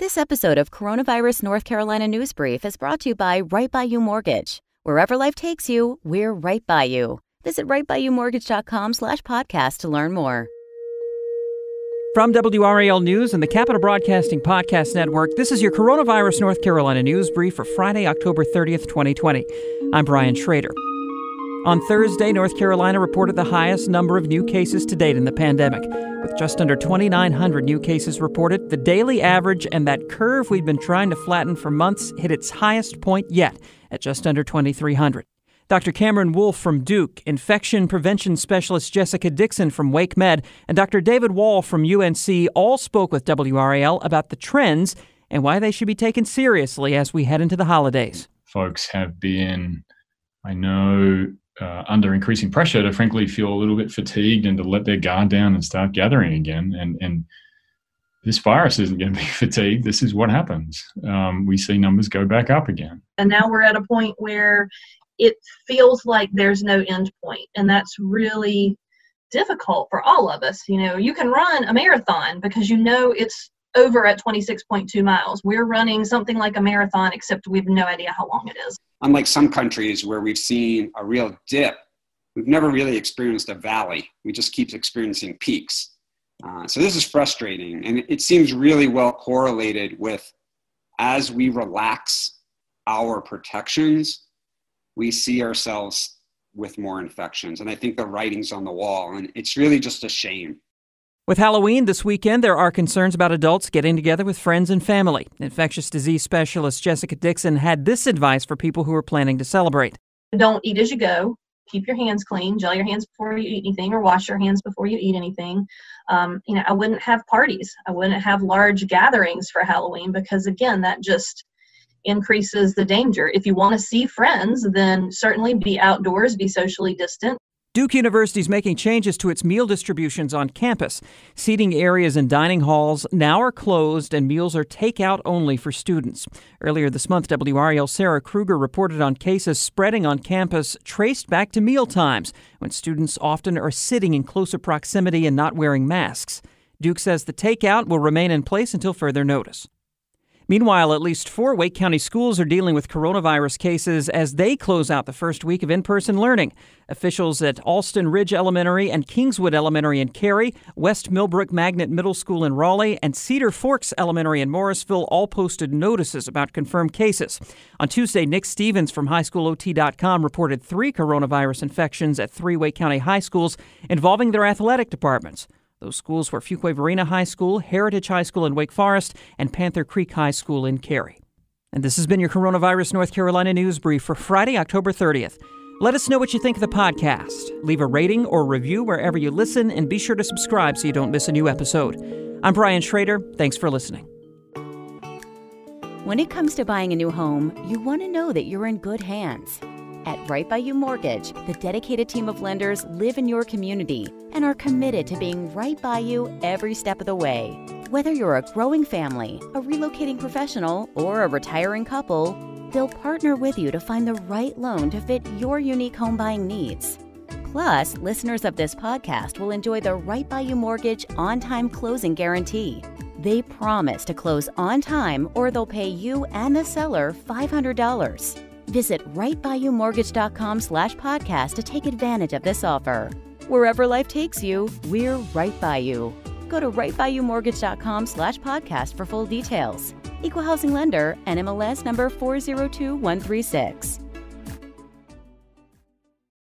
This episode of Coronavirus North Carolina News Brief is brought to you by Right By You Mortgage. Wherever life takes you, we're right by you. Visit rightbyyoumortgage.com slash podcast to learn more. From WRAL News and the Capital Broadcasting Podcast Network, this is your Coronavirus North Carolina News Brief for Friday, October 30th, 2020. I'm Brian Shrader. On Thursday, North Carolina reported the highest number of new cases to date in the pandemic. With just under 2,900 new cases reported, the daily average and that curve we've been trying to flatten for months hit its highest point yet at just under 2,300. Dr. Cameron Wolfe from Duke, infection prevention specialist Jessica Dixon from Wake Med, and Dr. David Wohl from UNC all spoke with WRAL about the trends and why they should be taken seriously as we head into the holidays. Folks have been, I know, uh, under increasing pressure to frankly feel a little bit fatigued and to let their guard down and start gathering again. And and this virus isn't going to be fatigued. This is what happens. Um, we see numbers go back up again. And now we're at a point where it feels like there's no end point, and that's really difficult for all of us. You know, you can run a marathon because you know it's over at 26.2 miles. We're running something like a marathon, except we have no idea how long it is. Unlike some countries where we've seen a real dip, we've never really experienced a valley. We just keep experiencing peaks. Uh, so this is frustrating, and it seems really well correlated with as we relax our protections, we see ourselves with more infections. And I think the writing's on the wall, and it's really just a shame. With Halloween this weekend, there are concerns about adults getting together with friends and family. Infectious disease specialist Jessica Dixon had this advice for people who are planning to celebrate. Don't eat as you go. Keep your hands clean. Gel your hands before you eat anything, or wash your hands before you eat anything. Um, you know, I wouldn't have parties. I wouldn't have large gatherings for Halloween because, again, that just increases the danger. If you want to see friends, then certainly be outdoors, be socially distant. Duke University is making changes to its meal distributions on campus. Seating areas and dining halls now are closed and meals are takeout only for students. Earlier this month, WRL Sarah Krueger reported on cases spreading on campus traced back to meal times, when students often are sitting in closer proximity and not wearing masks. Duke says the takeout will remain in place until further notice. Meanwhile, at least four Wake County schools are dealing with coronavirus cases as they close out the first week of in person learning. Officials at Alston Ridge Elementary and Kingswood Elementary in Cary, West Millbrook Magnet Middle School in Raleigh, and Cedar Forks Elementary in Morrisville all posted notices about confirmed cases. On Tuesday, Nick Stevens from HighSchoolOT.com reported three coronavirus infections at three Wake County high schools involving their athletic departments. Those schools were Fuquay-Varina High School, Heritage High School in Wake Forest, and Panther Creek High School in Cary. And this has been your Coronavirus North Carolina News Brief for Friday, October 30th. Let us know what you think of the podcast. Leave a rating or review wherever you listen, and be sure to subscribe so you don't miss a new episode. I'm Brian Shrader. Thanks for listening. When it comes to buying a new home, you want to know that you're in good hands. At Right By You Mortgage, the dedicated team of lenders live in your community and are committed to being right by you every step of the way. Whether you're a growing family, a relocating professional, or a retiring couple, they'll partner with you to find the right loan to fit your unique home buying needs. Plus, listeners of this podcast will enjoy the Right By You Mortgage on time closing guarantee. They promise to close on time or they'll pay you and the seller $500. Visit rightbyyoumortgage.com slash podcast to take advantage of this offer. Wherever life takes you, we're right by you. Go to rightbyyoumortgage.com slash podcast for full details. Equal housing lender, NMLS number 402136.